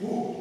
Whoa.